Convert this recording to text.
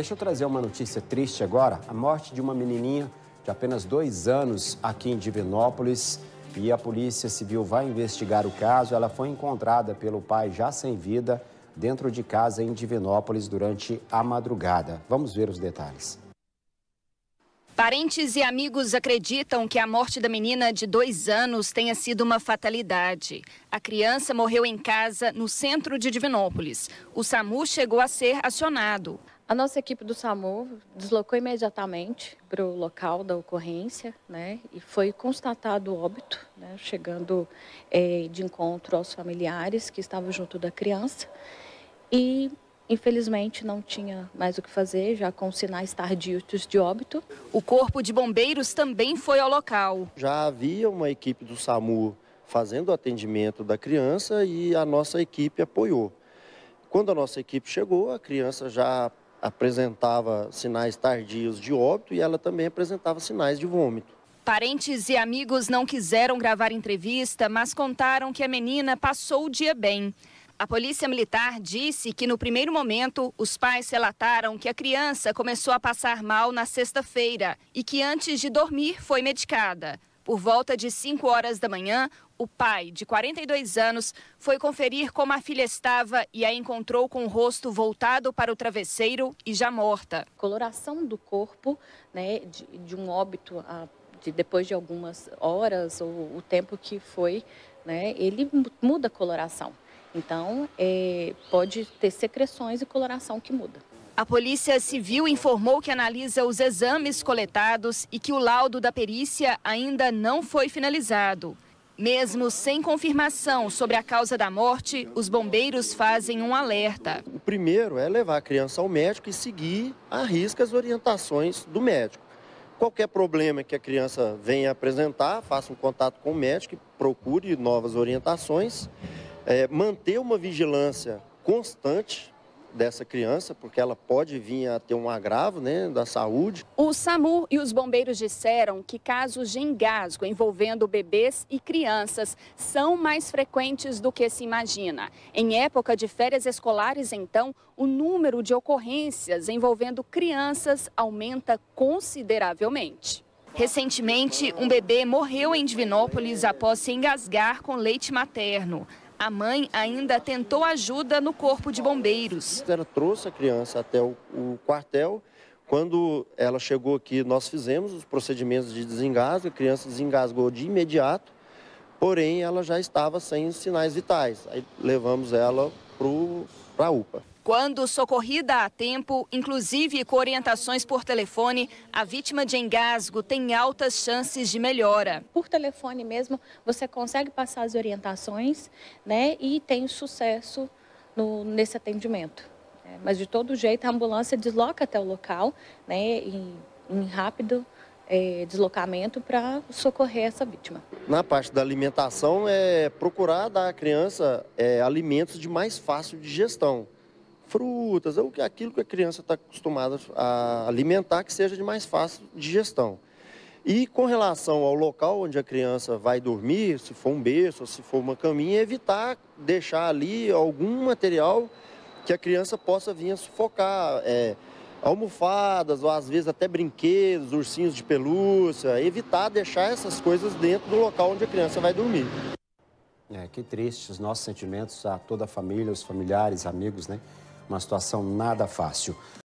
Deixa eu trazer uma notícia triste agora. A morte de uma menininha de apenas dois anos aqui em Divinópolis. E a Polícia Civil vai investigar o caso. Ela foi encontrada pelo pai já sem vida dentro de casa em Divinópolis durante a madrugada. Vamos ver os detalhes. Parentes e amigos acreditam que a morte da menina de dois anos tenha sido uma fatalidade. A criança morreu em casa, no centro de Divinópolis. O SAMU chegou a ser acionado. A nossa equipe do SAMU deslocou imediatamente para o local da ocorrência, né? E foi constatado o óbito, né? Chegando é, de encontro aos familiares que estavam junto da criança. E Infelizmente, não tinha mais o que fazer, já com sinais tardios de óbito. O Corpo de Bombeiros também foi ao local. Já havia uma equipe do SAMU fazendo o atendimento da criança e a nossa equipe apoiou. Quando a nossa equipe chegou, a criança já apresentava sinais tardios de óbito e ela também apresentava sinais de vômito. Parentes e amigos não quiseram gravar entrevista, mas contaram que a menina passou o dia bem. A Polícia Militar disse que, no primeiro momento, os pais relataram que a criança começou a passar mal na sexta-feira e que, antes de dormir, foi medicada. Por volta de 5 horas da manhã, o pai, de 42 anos, foi conferir como a filha estava e a encontrou com o rosto voltado para o travesseiro e já morta. Coloração do corpo, né, de, de um óbito a, de, depois de algumas horas ou o tempo que foi, né, ele muda a coloração. Então, é, pode ter secreções e coloração que muda. A Polícia Civil informou que analisa os exames coletados e que o laudo da perícia ainda não foi finalizado. Mesmo sem confirmação sobre a causa da morte, os bombeiros fazem um alerta. O primeiro é levar a criança ao médico e seguir a risca as orientações do médico. Qualquer problema que a criança venha apresentar, faça um contato com o médico procure novas orientações é, manter uma vigilância constante dessa criança, porque ela pode vir a ter um agravo né, da saúde. O SAMU e os bombeiros disseram que casos de engasgo envolvendo bebês e crianças são mais frequentes do que se imagina. Em época de férias escolares, então, o número de ocorrências envolvendo crianças aumenta consideravelmente. Recentemente, um bebê morreu em Divinópolis após se engasgar com leite materno. A mãe ainda tentou ajuda no corpo de bombeiros. Ela trouxe a criança até o, o quartel. Quando ela chegou aqui, nós fizemos os procedimentos de desengasgo. A criança desengasgou de imediato, porém ela já estava sem sinais vitais. Aí levamos ela para a UPA. Quando socorrida a tempo, inclusive com orientações por telefone, a vítima de engasgo tem altas chances de melhora. Por telefone mesmo, você consegue passar as orientações né, e tem sucesso no, nesse atendimento. É, mas de todo jeito, a ambulância desloca até o local né, em, em rápido é, deslocamento para socorrer essa vítima. Na parte da alimentação, é procurar dar à criança é, alimentos de mais fácil digestão frutas, ou aquilo que a criança está acostumada a alimentar que seja de mais fácil digestão. E com relação ao local onde a criança vai dormir, se for um berço, se for uma caminha, evitar deixar ali algum material que a criança possa vir a sufocar. É, almofadas, ou às vezes até brinquedos, ursinhos de pelúcia, evitar deixar essas coisas dentro do local onde a criança vai dormir. É, que triste, os nossos sentimentos a toda a família, os familiares, amigos, né? Uma situação nada fácil.